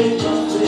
it just